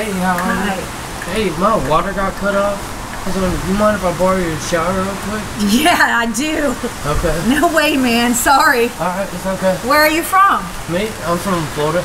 Hey, how are you? Hey, my water got cut off. I was wondering, you mind if I borrow your shower real quick? Yeah, I do. Okay. No way, man. Sorry. Alright, it's okay. Where are you from? Me, I'm from Florida.